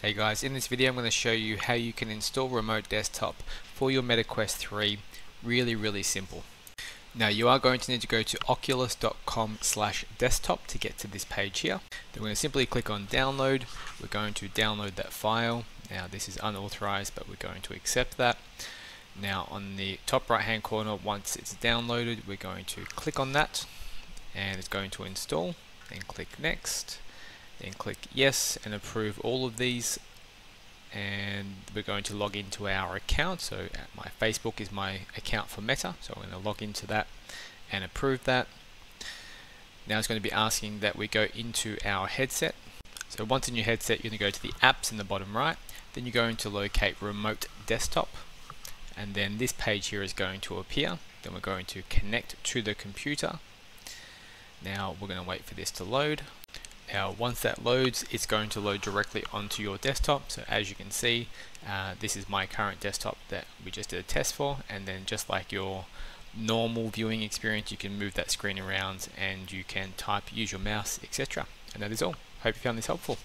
Hey guys, in this video I'm going to show you how you can install remote desktop for your MetaQuest 3 really really simple. Now you are going to need to go to oculus.com slash desktop to get to this page here. Then we're going to simply click on download. We're going to download that file. Now this is unauthorized but we're going to accept that. Now on the top right hand corner once it's downloaded we're going to click on that and it's going to install. Then click next then click yes and approve all of these. And we're going to log into our account. So uh, my Facebook is my account for Meta. So I'm going to log into that and approve that. Now it's going to be asking that we go into our headset. So once in your headset you're going to go to the apps in the bottom right. Then you're going to locate remote desktop. And then this page here is going to appear. Then we're going to connect to the computer. Now we're going to wait for this to load now once that loads it's going to load directly onto your desktop. So as you can see uh, this is my current desktop that we just did a test for. And then just like your normal viewing experience you can move that screen around and you can type use your mouse etc and that is all. Hope you found this helpful